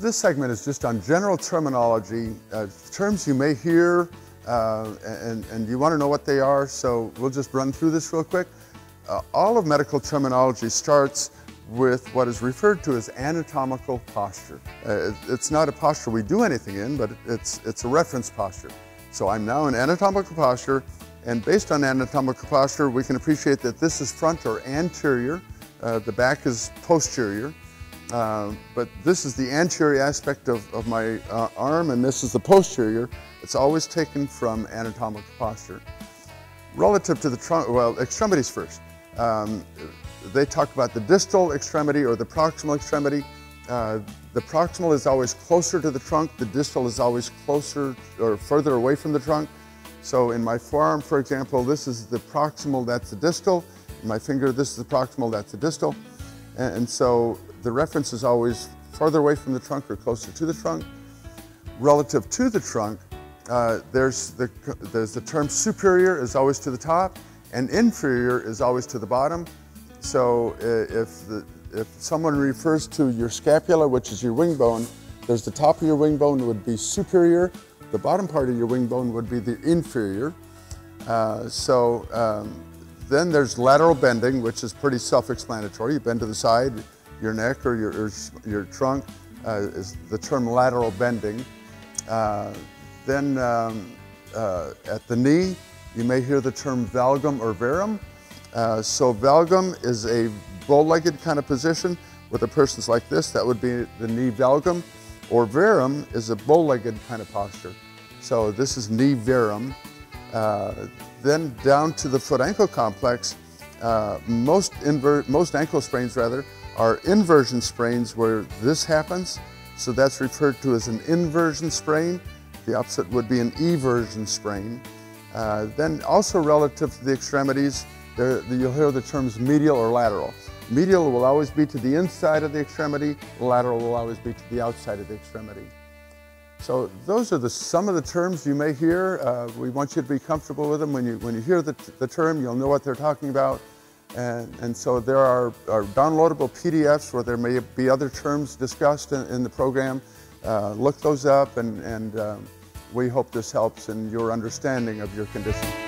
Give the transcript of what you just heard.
this segment is just on general terminology, uh, terms you may hear, uh, and, and you want to know what they are, so we'll just run through this real quick. Uh, all of medical terminology starts with what is referred to as anatomical posture. Uh, it's not a posture we do anything in, but it's, it's a reference posture. So I'm now in anatomical posture, and based on anatomical posture, we can appreciate that this is front or anterior, uh, the back is posterior, uh, but this is the anterior aspect of, of my uh, arm, and this is the posterior. It's always taken from anatomical posture. Relative to the trunk, well, extremities first. Um, they talk about the distal extremity or the proximal extremity. Uh, the proximal is always closer to the trunk, the distal is always closer or further away from the trunk. So in my forearm, for example, this is the proximal, that's the distal. In my finger, this is the proximal, that's the distal. And, and so the reference is always farther away from the trunk or closer to the trunk. Relative to the trunk, uh, there's, the, there's the term superior is always to the top and inferior is always to the bottom. So uh, if, the, if someone refers to your scapula, which is your wing bone, there's the top of your wing bone would be superior, the bottom part of your wing bone would be the inferior. Uh, so um, then there's lateral bending, which is pretty self-explanatory. You bend to the side, your neck or your, your trunk uh, is the term lateral bending. Uh, then um, uh, at the knee, you may hear the term valgum or varum. Uh, so valgum is a bow-legged kind of position with a person's like this, that would be the knee valgum, or varum is a bow-legged kind of posture. So this is knee varum. Uh, then down to the foot-ankle complex, uh, most, most ankle sprains rather are inversion sprains where this happens. So that's referred to as an inversion sprain. The opposite would be an eversion sprain. Uh, then also relative to the extremities, there, you'll hear the terms medial or lateral. Medial will always be to the inside of the extremity, lateral will always be to the outside of the extremity. So those are the, some of the terms you may hear. Uh, we want you to be comfortable with them. When you, when you hear the, the term, you'll know what they're talking about. And, and so there are, are, downloadable PDFs where there may be other terms discussed in, in the program. Uh, look those up and, and um, we hope this helps in your understanding of your condition.